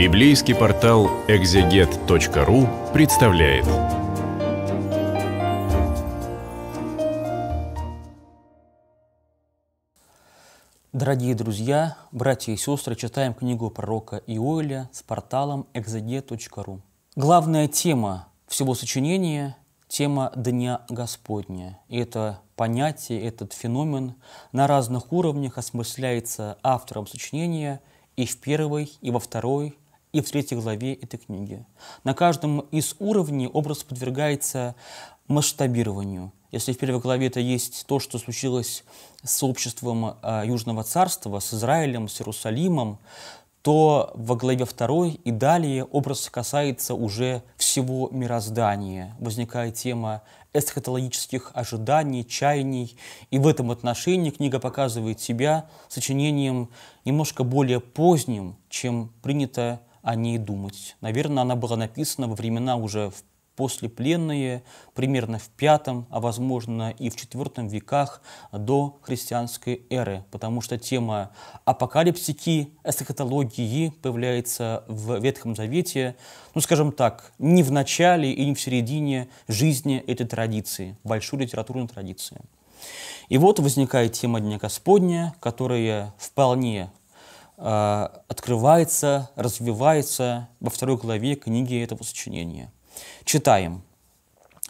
Библейский портал экзегет.ру представляет. Дорогие друзья, братья и сестры, читаем книгу пророка Иоиля с порталом экзегет.ру. Главная тема всего сочинения – тема Дня Господня. И это понятие, этот феномен на разных уровнях осмысляется автором сочинения и в первой, и во второй, и в третьей главе этой книги. На каждом из уровней образ подвергается масштабированию. Если в первой главе это есть то, что случилось с обществом а, Южного Царства, с Израилем, с Иерусалимом, то во главе второй и далее образ касается уже всего мироздания. Возникает тема эсхатологических ожиданий, чаяний. И в этом отношении книга показывает себя сочинением немножко более поздним, чем принято о ней думать. Наверное, она была написана во времена уже в послепленные, примерно в пятом, а возможно и в четвертом веках до христианской эры, потому что тема апокалипсики, эсхатологии появляется в Ветхом Завете, ну, скажем так, не в начале и не в середине жизни этой традиции, большой литературной традиции. И вот возникает тема Дня Господня, которая вполне открывается, развивается во второй главе книги этого сочинения – Читаем.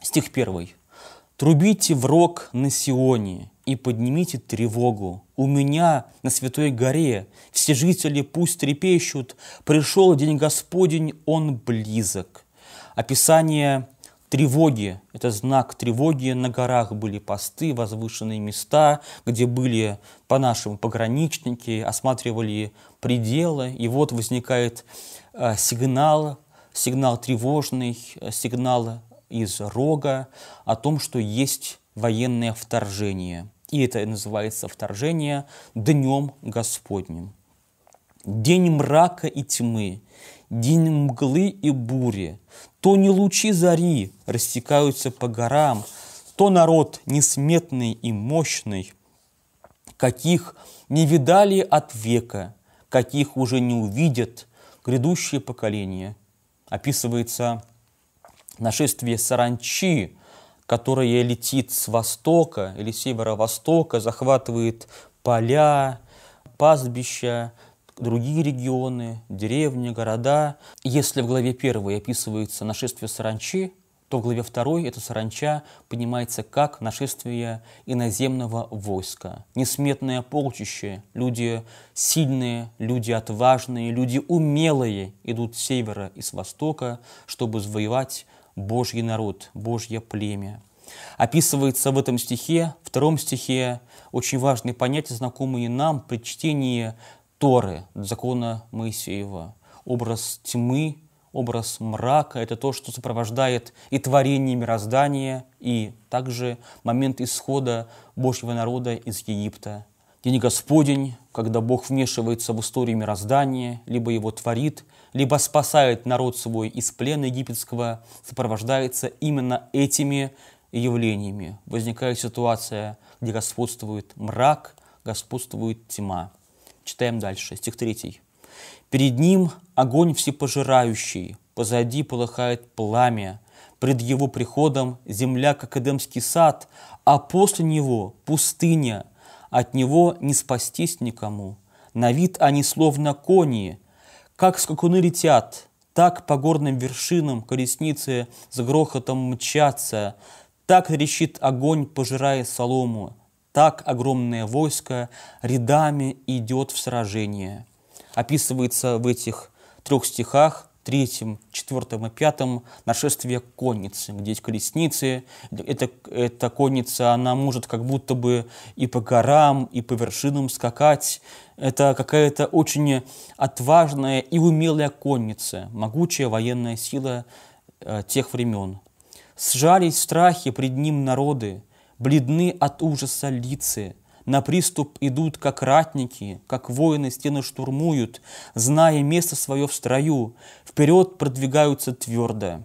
Стих первый. «Трубите в рог на Сионе и поднимите тревогу. У меня на Святой горе все жители пусть трепещут. Пришел день Господень, он близок». Описание тревоги – это знак тревоги. На горах были посты, возвышенные места, где были по-нашему пограничники, осматривали пределы. И вот возникает э, сигнал сигнал тревожный, э, сигнал из рога о том, что есть военное вторжение. И это называется вторжение Днем Господним. День мрака и тьмы, день мглы и бури, то не лучи зари растекаются по горам, то народ несметный и мощный, каких не видали от века, каких уже не увидят грядущие поколения. Описывается нашествие саранчи, которая летит с востока или северо-востока, захватывает поля, пастбища, другие регионы, деревни, города. Если в главе 1 описывается нашествие саранчи, то в главе 2 эта саранча понимается как нашествие иноземного войска. Несметное полчище, люди сильные, люди отважные, люди умелые идут с севера и с востока, чтобы завоевать Божий народ, Божье племя. Описывается в этом стихе, втором стихе, очень важные понятия, знакомые нам при чтении Торы, закона Моисеева. Образ тьмы, образ мрака, это то, что сопровождает и творение мироздания, и также момент исхода Божьего народа из Египта. День Господень, когда Бог вмешивается в историю мироздания, либо его творит, либо спасает народ свой из плена египетского, сопровождается именно этими явлениями. Возникает ситуация, где господствует мрак, господствует тьма. Читаем дальше, стих 3. Перед ним огонь всепожирающий, позади полыхает пламя, пред его приходом земля, как Эдемский сад, а после него пустыня, от него не спастись никому. На вид они словно кони, как скакуны летят, так по горным вершинам колесницы с грохотом мчатся, так речит огонь, пожирая солому, так огромное войско рядами идет в сражение описывается в этих трех стихах, третьем, четвертом и пятом, нашествие конницы, где есть колесницы. Эта, эта конница, она может как будто бы и по горам, и по вершинам скакать. Это какая-то очень отважная и умелая конница, могучая военная сила э, тех времен. Сжались в страхе пред ним народы, бледны от ужаса лица, на приступ идут, как ратники, как воины стены штурмуют, зная место свое в строю, вперед продвигаются твердо.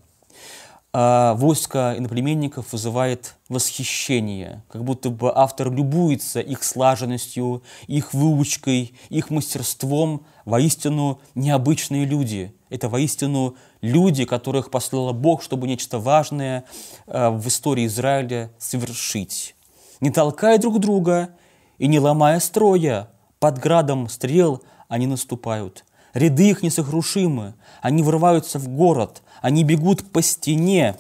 А войско иноплеменников вызывает восхищение, как будто бы автор любуется их слаженностью, их выучкой, их мастерством. Воистину необычные люди. Это воистину люди, которых послал Бог, чтобы нечто важное а, в истории Израиля совершить. Не толкая друг друга и не ломая строя, под градом стрел они наступают. Ряды их несокрушимы, они врываются в город, они бегут по стене,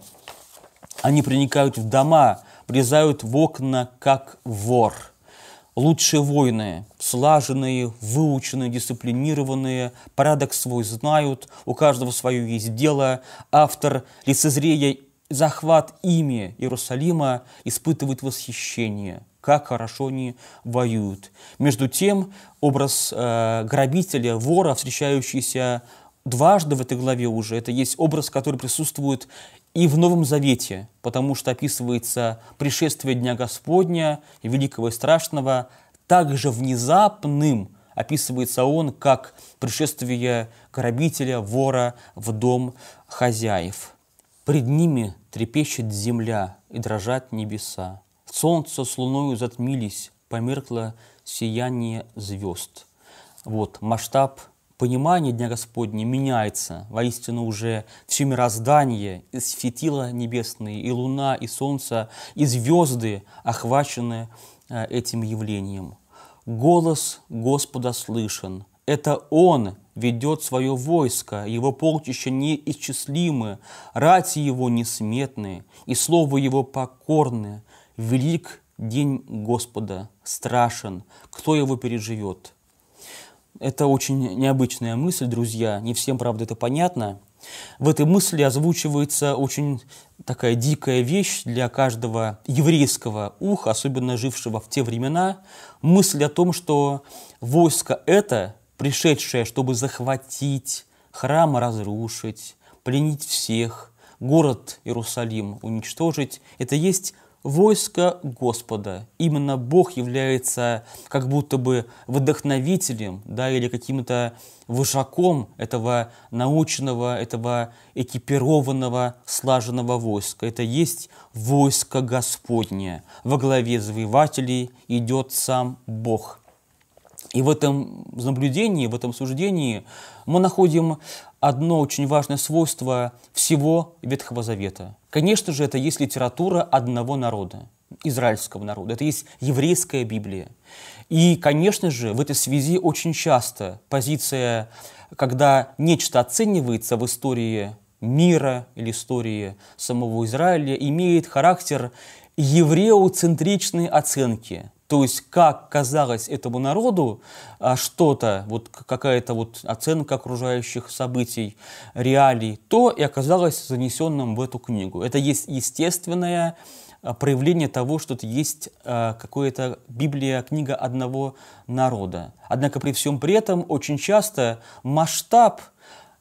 они проникают в дома, врезают в окна, как вор. Лучшие воины, слаженные, выученные, дисциплинированные, порядок свой знают, у каждого свое есть дело. Автор, лицезрея захват ими Иерусалима, испытывает восхищение – как хорошо они воюют. Между тем, образ э, грабителя, вора, встречающийся дважды в этой главе уже, это есть образ, который присутствует и в Новом Завете, потому что описывается пришествие Дня Господня, великого и страшного, также внезапным описывается он как пришествие грабителя, вора в дом хозяев. Пред ними трепещет земля и дрожат небеса. Солнце с луною затмились, померкло сияние звезд. Вот масштаб понимания Дня Господня меняется. Воистину уже все мироздание, и светила небесные, и луна, и солнце, и звезды охвачены э, этим явлением. Голос Господа слышен. Это Он ведет свое войско, Его полчища неисчислимы, рати Его несметны, и слово Его покорны. Велик день Господа, страшен, кто его переживет. Это очень необычная мысль, друзья, не всем, правда, это понятно. В этой мысли озвучивается очень такая дикая вещь для каждого еврейского уха, особенно жившего в те времена, мысль о том, что войско это, пришедшее, чтобы захватить, храм разрушить, пленить всех, город Иерусалим уничтожить, это есть войско Господа. Именно Бог является как будто бы вдохновителем да, или каким-то вожаком этого наученного, этого экипированного, слаженного войска. Это есть войско Господне. Во главе завоевателей идет сам Бог – и в этом наблюдении, в этом суждении мы находим одно очень важное свойство всего Ветхого Завета. Конечно же, это есть литература одного народа, израильского народа. Это есть еврейская Библия. И, конечно же, в этой связи очень часто позиция, когда нечто оценивается в истории мира или истории самого Израиля, имеет характер евреоцентричной оценки – то есть, как казалось этому народу а, что-то, вот какая-то вот оценка окружающих событий, реалий, то и оказалось занесенным в эту книгу. Это есть естественное а, проявление того, что это есть а, какая-то Библия, книга одного народа. Однако при всем при этом очень часто масштаб –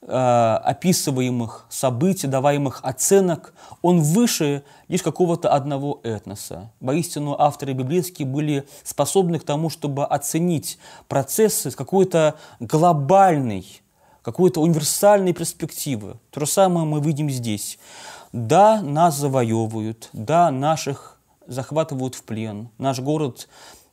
описываемых событий, даваемых оценок, он выше лишь какого-то одного этноса. Воистину, авторы библейские были способны к тому, чтобы оценить процессы с какой-то глобальной, какой-то универсальной перспективы. То же самое мы видим здесь. Да, нас завоевывают, да, наших захватывают в плен, наш город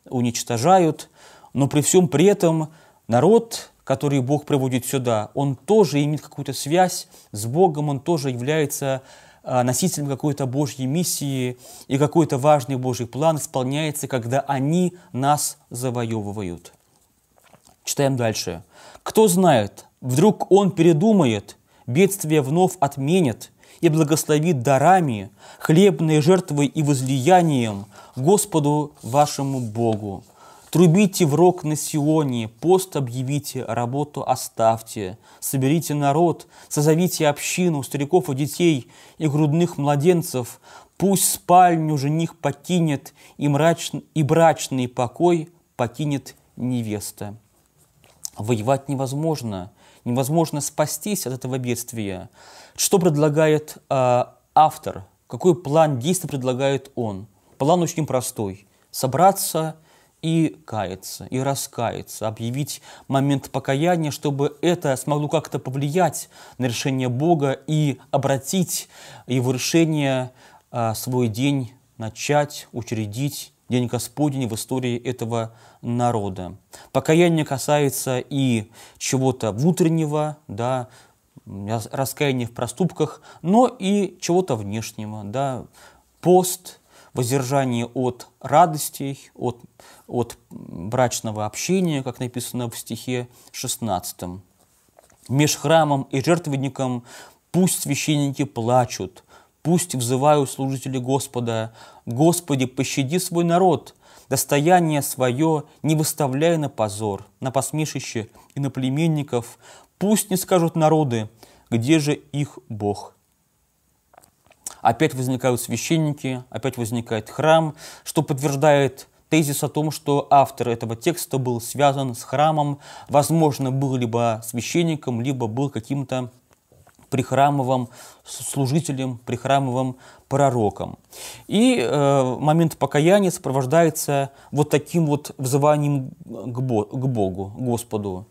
уничтожают, но при всем при этом народ который Бог приводит сюда, он тоже имеет какую-то связь с Богом, он тоже является а, носителем какой-то Божьей миссии, и какой-то важный Божий план исполняется, когда они нас завоевывают. Читаем дальше. «Кто знает, вдруг он передумает, бедствие вновь отменит и благословит дарами, хлебной жертвой и возлиянием Господу вашему Богу, Трубите в рог на Сионе, пост объявите, работу оставьте. Соберите народ, созовите общину, стариков и детей и грудных младенцев. Пусть спальню жених покинет, и, мрач... и брачный покой покинет невеста. Воевать невозможно, невозможно спастись от этого бедствия. Что предлагает э, автор? Какой план действий предлагает он? План очень простой. Собраться – и каяться, и раскаяться, объявить момент покаяния, чтобы это смогло как-то повлиять на решение Бога и обратить его решение а, свой день начать, учредить День Господень в истории этого народа. Покаяние касается и чего-то внутреннего, да, раскаяния в проступках, но и чего-то внешнего, да, пост, воздержание от радостей, от, от брачного общения, как написано в стихе 16. Меж храмом и жертвенником пусть священники плачут, пусть взывают служители Господа, Господи, пощади свой народ, достояние свое не выставляя на позор, на посмешище и на племенников, пусть не скажут народы, где же их Бог. Опять возникают священники, опять возникает храм, что подтверждает тезис о том, что автор этого текста был связан с храмом, возможно, был либо священником, либо был каким-то прихрамовым служителем, прихрамовым пророком. И э, момент покаяния сопровождается вот таким вот взыванием к, Бо, к Богу, Господу.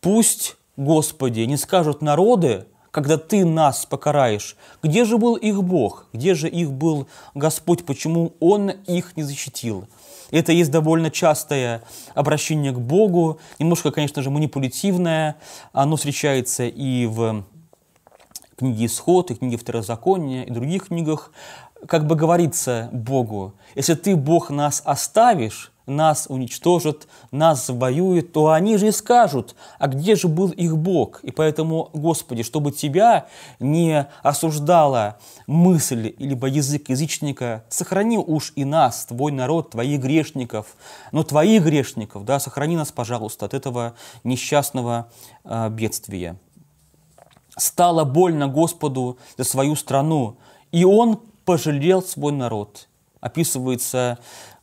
«Пусть, Господи, не скажут народы, когда Ты нас покараешь, где же был их Бог, где же их был Господь, почему Он их не защитил?» Это есть довольно частое обращение к Богу, немножко, конечно же, манипулятивное. Оно встречается и в книге Исход, и книге Второзакония, и других книгах, как бы говорится Богу, если ты, Бог, нас оставишь, нас уничтожат, нас завоюют, то они же и скажут, а где же был их Бог? И поэтому, Господи, чтобы Тебя не осуждала мысль, либо язык язычника, сохрани уж и нас, Твой народ, Твоих грешников, но Твоих грешников, да, сохрани нас, пожалуйста, от этого несчастного э, бедствия. Стало больно Господу за свою страну, и Он пожалел свой народ. Описывается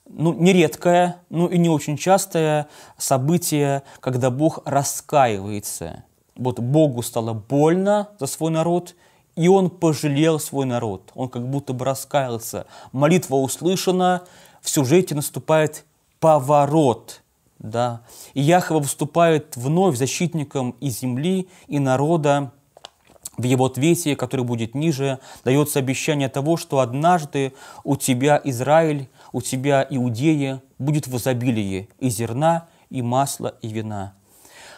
ну, нередкое, ну и не очень частое событие, когда Бог раскаивается. Вот Богу стало больно за свой народ, и Он пожалел свой народ. Он как будто бы раскаялся. Молитва услышана, в сюжете наступает поворот. Да? И Яхова выступает вновь защитником и земли, и народа, в его ответе, который будет ниже, дается обещание того, что однажды у тебя, Израиль, у тебя, Иудея, будет в изобилии и зерна, и масла, и вина.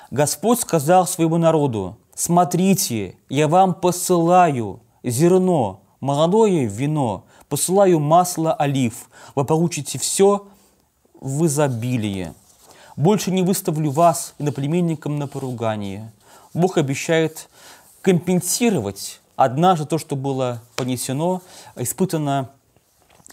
Господь сказал своему народу, «Смотрите, я вам посылаю зерно, молодое вино, посылаю масло олив, вы получите все в изобилии. Больше не выставлю вас иноплеменникам на поругание». Бог обещает компенсировать однажды то, что было понесено, испытано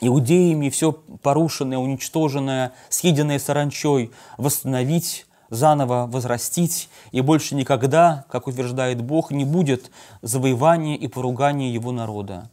иудеями, все порушенное, уничтоженное, съеденное саранчой, восстановить, заново возрастить, и больше никогда, как утверждает Бог, не будет завоевания и поругания его народа.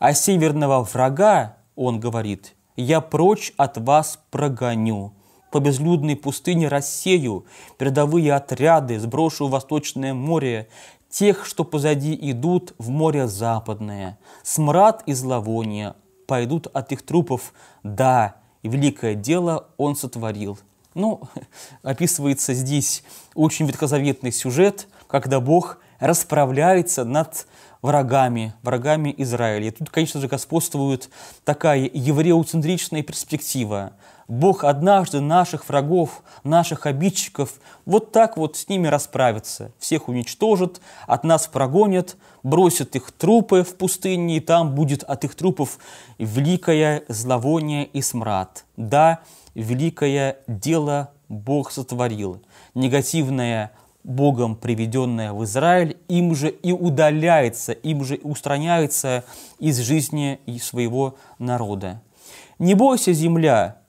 А северного врага, он говорит, «Я прочь от вас прогоню, по безлюдной пустыне рассею, передовые отряды сброшу в восточное море, тех, что позади идут в море западное, смрад и зловоние пойдут от их трупов, да, великое дело он сотворил. Ну, описывается здесь очень ветхозаветный сюжет, когда Бог расправляется над врагами, врагами Израиля. И тут, конечно же, господствует такая евреоцентричная перспектива. Бог однажды наших врагов, наших обидчиков вот так вот с ними расправится. Всех уничтожит, от нас прогонит, бросит их трупы в пустыне, и там будет от их трупов великое зловоние и смрад. Да, великое дело Бог сотворил. Негативное Богом приведенное в Израиль, им же и удаляется, им же и устраняется из жизни своего народа. Не бойся, земля,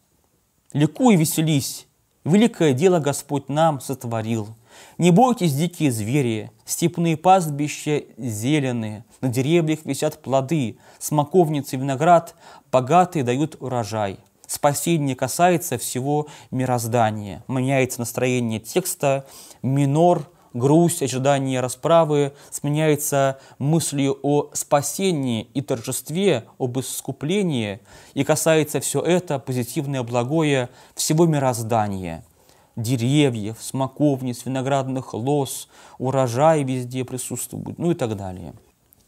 ликуй, веселись, великое дело Господь нам сотворил. Не бойтесь, дикие звери, степные пастбища зеленые, на деревьях висят плоды, смоковницы и виноград богатые дают урожай. Спасение касается всего мироздания. Меняется настроение текста, минор грусть, ожидание расправы сменяется мыслью о спасении и торжестве, об искуплении, и касается все это позитивное благое всего мироздания – деревьев, смоковниц, виноградных лоз, урожай везде присутствует, ну и так далее.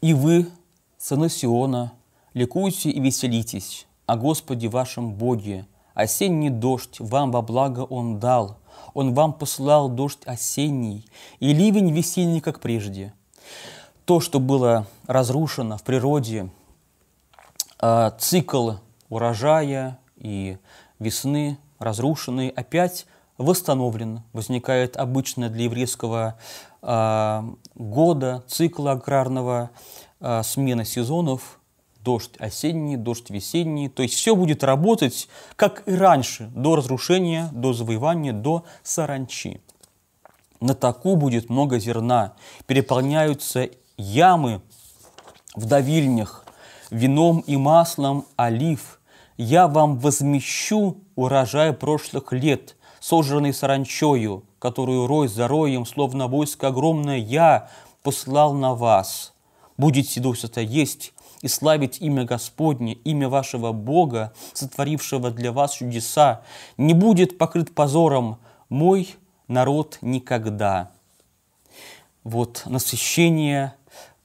И вы, сыны Сиона, ликуйте и веселитесь о Господе вашем Боге. Осенний дождь вам во благо Он дал, Он вам посылал дождь осенний, и ливень весенний, как прежде. То, что было разрушено в природе, а, цикл урожая и весны разрушенный, опять восстановлен. Возникает обычно для еврейского э, года, цикла аграрного, э, смена сезонов, дождь осенний, дождь весенний. То есть все будет работать, как и раньше, до разрушения, до завоевания, до саранчи. На таку будет много зерна, переполняются ямы в давильнях, вином и маслом олив. Я вам возмещу урожай прошлых лет, сожранный саранчою, которую рой за роем, словно войско огромное, я послал на вас. Будете досыта есть и славить имя Господне, имя вашего Бога, сотворившего для вас чудеса. Не будет покрыт позором мой народ никогда. Вот насыщение,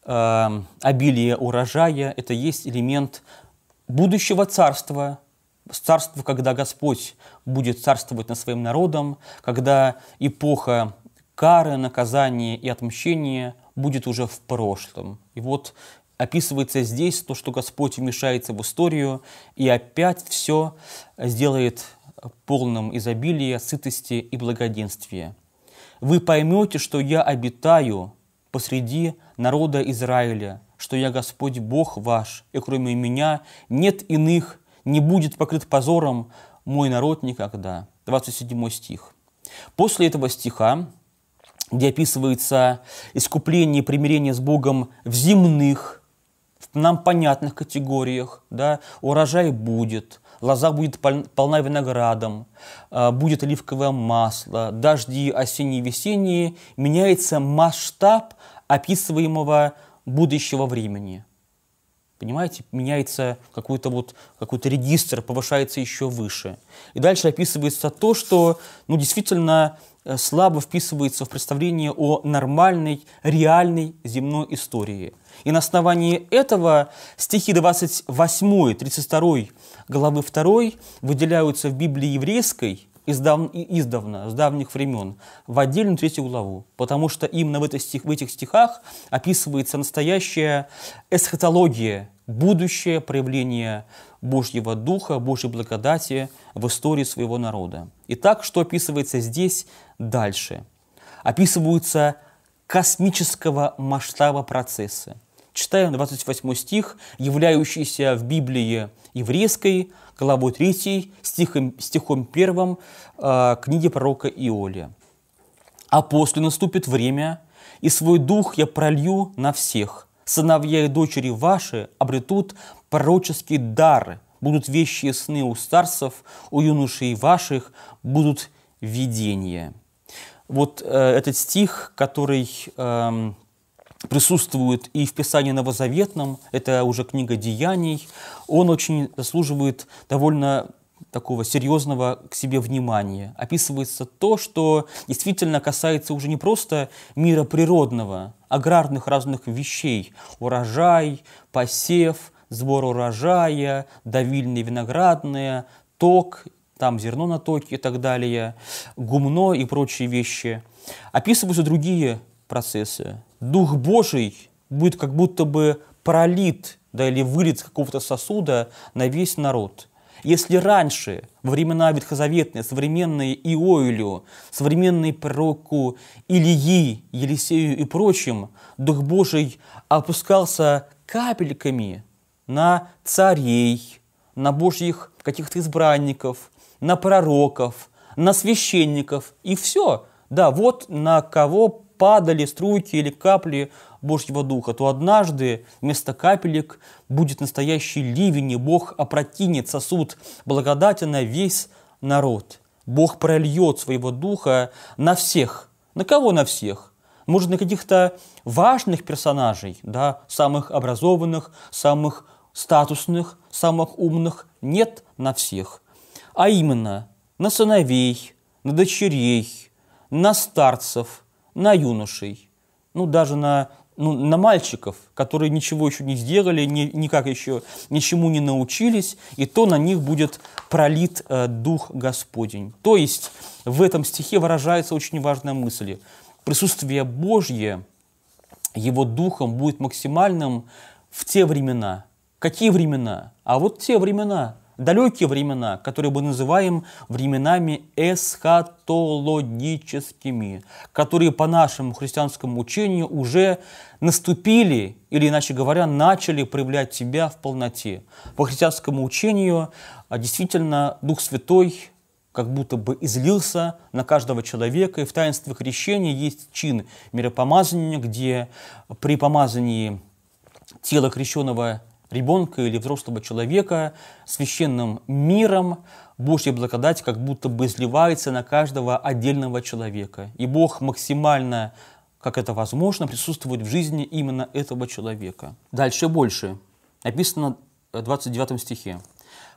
э, обилие урожая – это есть элемент будущего царства – царство, когда Господь будет царствовать над своим народом, когда эпоха кары, наказания и отмщения будет уже в прошлом. И вот описывается здесь то, что Господь вмешается в историю и опять все сделает полным изобилия, сытости и благоденствия. Вы поймете, что я обитаю посреди народа Израиля, что я Господь Бог ваш, и кроме меня нет иных не будет покрыт позором мой народ никогда. 27 стих. После этого стиха, где описывается искупление и примирение с Богом в земных, нам понятных категориях, да, урожай будет, лоза будет полна виноградом, а, будет оливковое масло, дожди осенние весенние, меняется масштаб описываемого будущего времени – Понимаете, меняется какой-то вот какой-то регистр, повышается еще выше. И дальше описывается то, что ну, действительно э, слабо вписывается в представление о нормальной, реальной земной истории. И на основании этого стихи 28 32 главы 2 выделяются в Библии еврейской издав, издавна, с давних времен, в отдельную третью главу, потому что именно в, этих, стих, в этих стихах описывается настоящая эсхатология, будущее проявление Божьего Духа, Божьей благодати в истории своего народа. Итак, что описывается здесь дальше? Описываются космического масштаба процессы. Читаем 28 стих, являющийся в Библии еврейской, главой 3, стихом, стихом 1 э, книги пророка Иолия. «А после наступит время, и свой дух я пролью на всех. Сыновья и дочери ваши обретут пророческий дар, будут вещи и сны у старцев, у юношей ваших будут видения». Вот э, этот стих, который э, присутствует и в Писании Новозаветном, это уже книга Деяний, он очень заслуживает довольно такого серьезного к себе внимания. Описывается то, что действительно касается уже не просто мира природного, аграрных разных вещей. Урожай, посев, сбор урожая, давильные виноградные, ток, там зерно на токе и так далее, гумно и прочие вещи. Описываются другие процессы. Дух Божий будет как будто бы пролит да, или вылит с какого-то сосуда на весь народ. Если раньше, времена Ветхозаветные, современные Иоилю, современные пророку Илии, Елисею и прочим, Дух Божий опускался капельками на царей, на Божьих каких-то избранников, на пророков, на священников, и все. Да, вот на кого падали струйки или капли Божьего Духа, то однажды вместо капелек будет настоящий ливень, и Бог опрокинет сосуд благодати на весь народ. Бог прольет своего Духа на всех. На кого на всех? Может, на каких-то важных персонажей, да, самых образованных, самых статусных, самых умных? Нет, на всех. А именно на сыновей, на дочерей, на старцев, на юношей, ну, даже на ну, на мальчиков, которые ничего еще не сделали, ни, никак еще ничему не научились, и то на них будет пролит э, Дух Господень. То есть в этом стихе выражается очень важная мысль. Присутствие Божье, Его Духом будет максимальным в те времена. Какие времена? А вот те времена, далекие времена, которые мы называем временами эсхатологическими, которые по нашему христианскому учению уже наступили, или иначе говоря, начали проявлять себя в полноте. По христианскому учению а, действительно Дух Святой как будто бы излился на каждого человека, и в таинстве крещения есть чин миропомазания, где при помазании тела крещенного ребенка или взрослого человека священным миром Божья благодать как будто бы изливается на каждого отдельного человека. И Бог максимально, как это возможно, присутствует в жизни именно этого человека. Дальше больше. Написано в 29 стихе.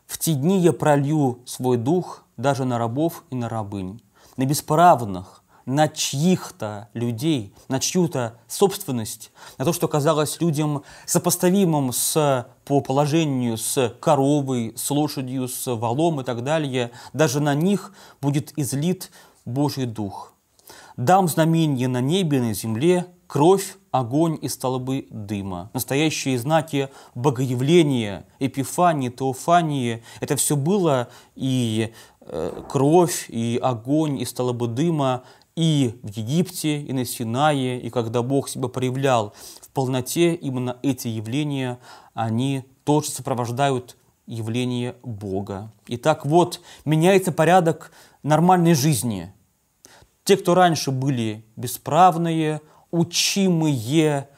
«В те дни я пролью свой дух даже на рабов и на рабынь, на бесправных, на чьих-то людей, на чью-то собственность, на то, что казалось людям сопоставимым с, по положению с коровой, с лошадью, с валом и так далее, даже на них будет излит Божий Дух. «Дам знамение на небе и на земле, кровь, огонь и столбы дыма. Настоящие знаки богоявления, эпифании, теофании – это все было и э, кровь, и огонь, и столбы дыма и в Египте, и на Синае, и когда Бог себя проявлял в полноте, именно эти явления, они тоже сопровождают явление Бога. Итак, вот меняется порядок нормальной жизни. Те, кто раньше были бесправные, учимые,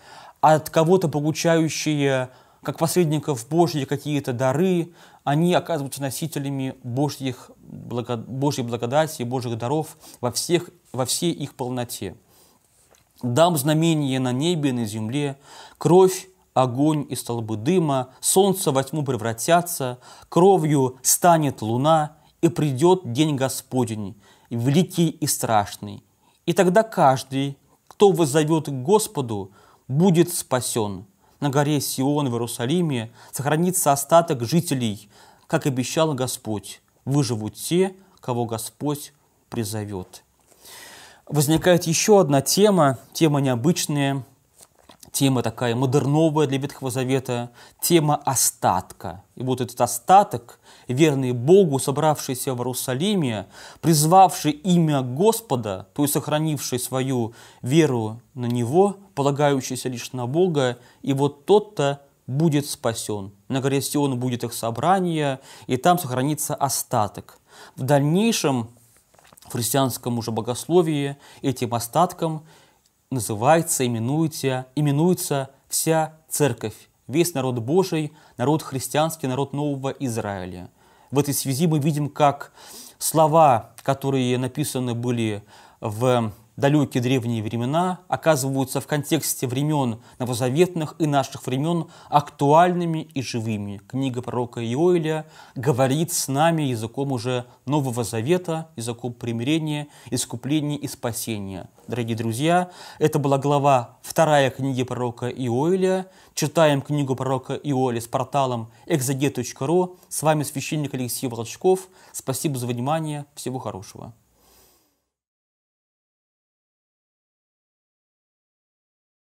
от кого-то получающие, как посредников Божьи, какие-то дары, они оказываются носителями Божьих, Божьей благодати, Божьих даров во, всех, во всей их полноте. «Дам знамение на небе и на земле, кровь, огонь и столбы дыма, солнце во тьму превратятся, кровью станет луна, и придет день Господень, великий и страшный. И тогда каждый, кто воззовет к Господу, будет спасен» на горе Сион в Иерусалиме сохранится остаток жителей, как обещал Господь. Выживут те, кого Господь призовет. Возникает еще одна тема, тема необычная, тема такая модерновая для Ветхого Завета, тема остатка. И вот этот остаток, верный Богу, собравшийся в Иерусалиме, призвавший имя Господа, то есть сохранивший свою веру на Него, полагающийся лишь на Бога, и вот тот-то будет спасен. На горе Сион будет их собрание, и там сохранится остаток. В дальнейшем в христианском уже богословии этим остатком называется, именуется, именуется вся церковь, весь народ Божий, народ христианский, народ Нового Израиля. В этой связи мы видим, как слова, которые написаны были в далекие древние времена оказываются в контексте времен новозаветных и наших времен актуальными и живыми. Книга пророка Иоиля говорит с нами языком уже Нового Завета, языком примирения, искупления и спасения. Дорогие друзья, это была глава вторая книги пророка Иоиля. Читаем книгу пророка Иоиля с порталом exeget.ru. С вами священник Алексей Волчков. Спасибо за внимание. Всего хорошего.